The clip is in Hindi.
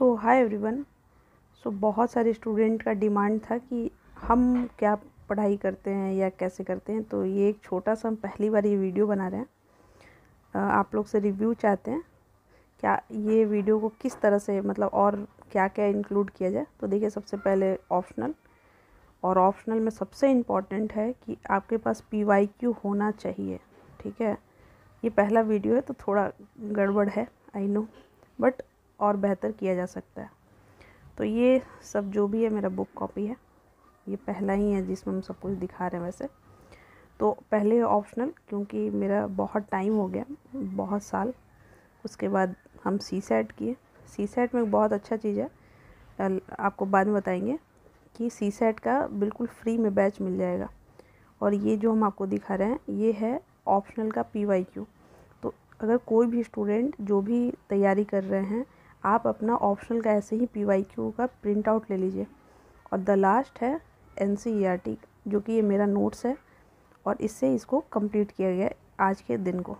सो हाय एवरीवन सो बहुत सारे स्टूडेंट का डिमांड था कि हम क्या पढ़ाई करते हैं या कैसे करते हैं। तो ये एक छोटा सा हम पहली बार ये वीडियो बना रहे हैं। आप लोग से रिव्यू चाहते हैं क्या ये वीडियो को किस तरह से मतलब और क्या क्या इंक्लूड किया जाए। तो देखिए, सबसे पहले ऑप्शनल और ऑप्शनल में सबसे इंपॉर्टेंट है कि आपके पास पी वाई क्यू होना चाहिए, ठीक है? ये पहला वीडियो है तो थोड़ा गड़बड़ है आई नो बट और बेहतर किया जा सकता है। तो ये सब जो भी है, मेरा बुक कॉपी है। ये पहला ही है जिसमें हम सब कुछ दिखा रहे हैं वैसे। तो पहले ऑप्शनल क्योंकि मेरा बहुत टाइम हो गया, बहुत साल। उसके बाद हम सी सेट किए। सी सेट में बहुत अच्छा चीज़ है। आपको बाद में बताएँगे कि सी सेट का बिल्कुल फ्री में बैच मिल जाएगा। और ये जो हम आपको दिखा रहे हैं, ये है ऑप्शनल का पी वाई क्यू तो अगर कोई भी स्टूडेंट जो भी तैयारी कर रहे हैं आप अपना ऑप्शनल का ऐसे ही पी वाई क्यू का प्रिंट आउट ले लीजिए। और द लास्ट है एन सी आर टी जो कि ये मेरा नोट्स है और इससे इसको कंप्लीट किया गया आज के दिन को।